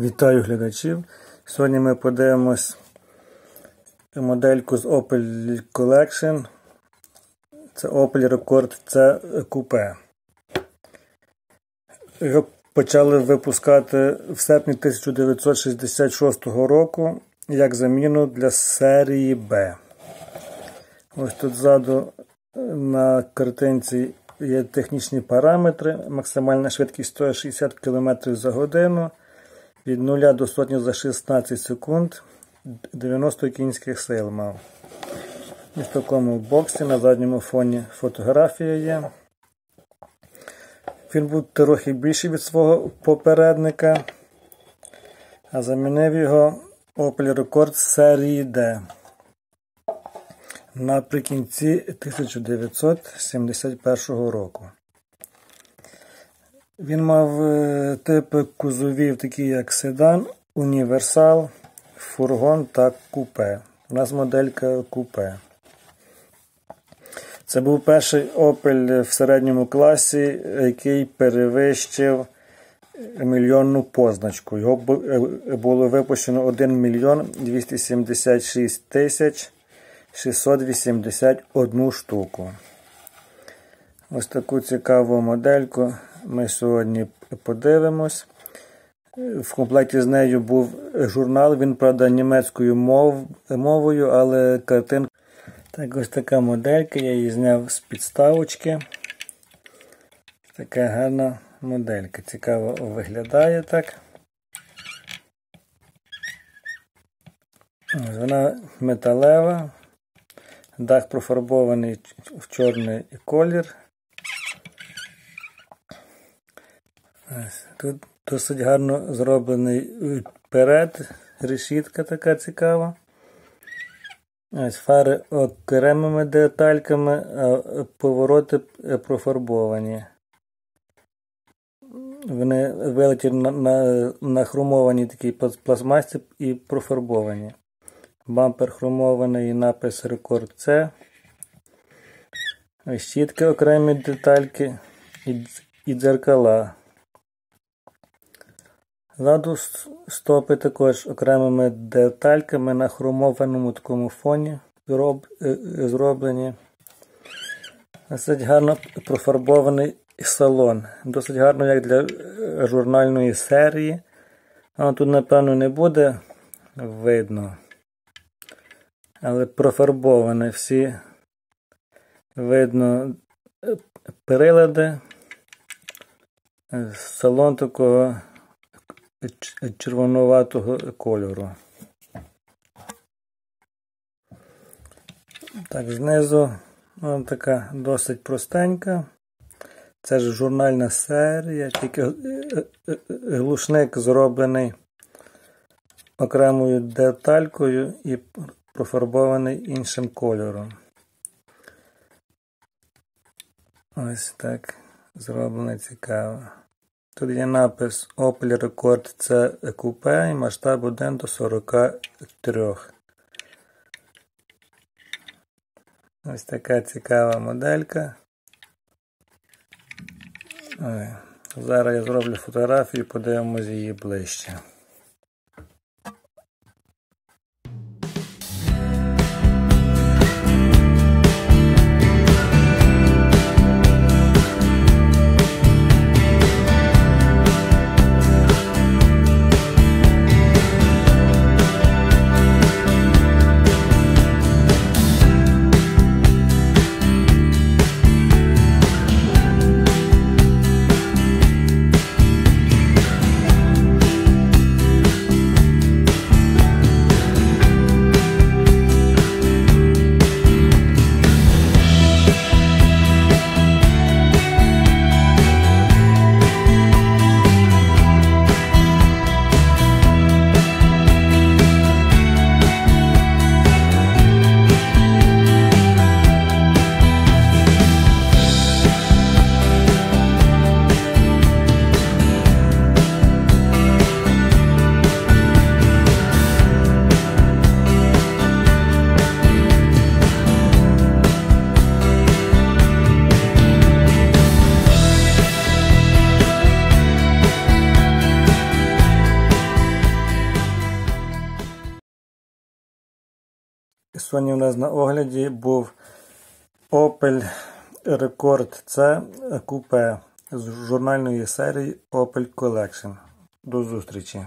Вітаю глядачів. Сьогодні ми подивимось модельку з Opel Collection. Це Opel Record C Coupe. Його почали випускати в серпні 1966 року як заміну для серії B. Ось тут ззаду на картинці є технічні параметри. Максимальна швидкість 160 км за годину. Від 0 до сотні за 16 секунд 90 кінських сил мав. І в такому боксі на задньому фоні фотографія є. Він був трохи більший від свого попередника, а замінив його Opel Record серії D наприкінці 1971 року. Він мав е, типи кузовів, такі як седан, універсал, фургон та купе. У нас моделька купе. Це був перший Opel в середньому класі, який перевищив мільйонну позначку. Його е, було випущено 1 мільйон 276 тисяч 681 штуку. Ось таку цікаву модельку ми сьогодні подивимось. В комплекті з нею був журнал, він, правда, німецькою мов, мовою, але картинка. Так, ось така моделька, я її зняв з підставочки. Така гарна моделька. Цікаво виглядає так. Вона металева, дах профарбований в чорний колір. Тут досить гарно зроблений вперед, решітка така цікава. Ось Фари окремими детальками, а повороти профарбовані. Вони вилеті на, на, на хромованій такій пластмасі і профарбовані. Бампер хромований напис Рекорд С. Щітки окремі детальки і, і дзеркала. Ззаду стопи також окремими детальками на хромованому такому фоні е, зроблені. Досить гарно профарбований салон. Досить гарно, як для е, журнальної серії. А тут, напевно, не буде видно. Але профарбовані всі видно е, прилади. Салон такого червонуватого кольору. Так, знизу вона така досить простенька. Це ж журнальна серія, тільки е, е, е, глушник зроблений окремою деталькою і профарбований іншим кольором. Ось так зроблено цікаво. Тут є напис Opel Record C Coupe і масштаб 1 до 43. Ось така цікава моделька. Зараз я зроблю фотографію і подивимось її ближче. Сьогодні у нас на огляді був Opel Record C купе з журнальної серії Opel Collection. До зустрічі!